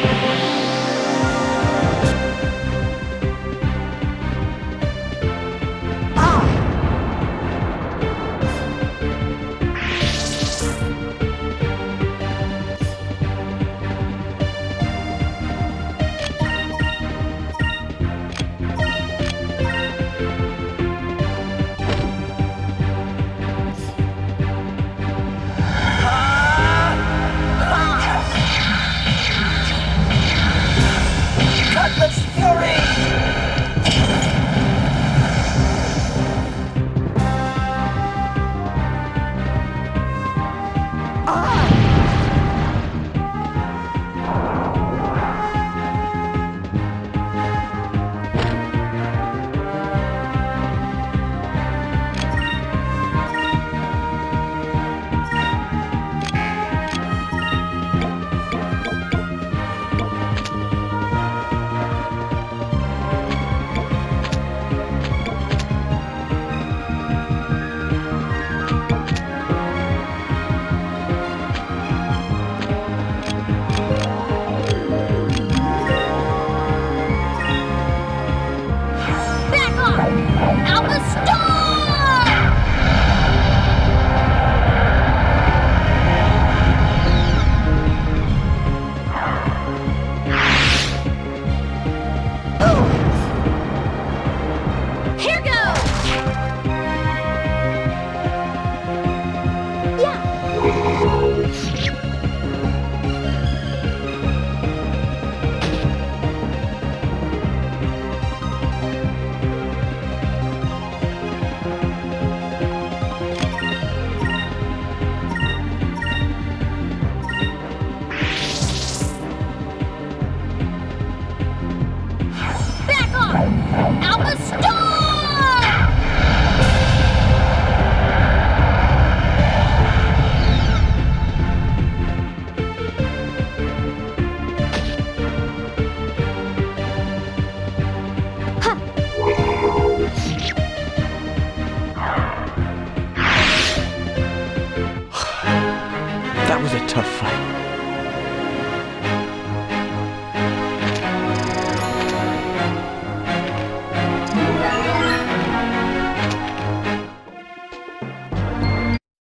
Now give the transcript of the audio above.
Cutlass That was a tough fight.